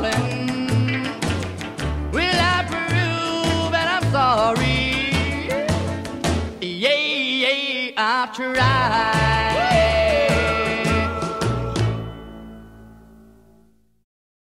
darling. Will I prove that I'm sorry? Yeah, yeah, I've tried.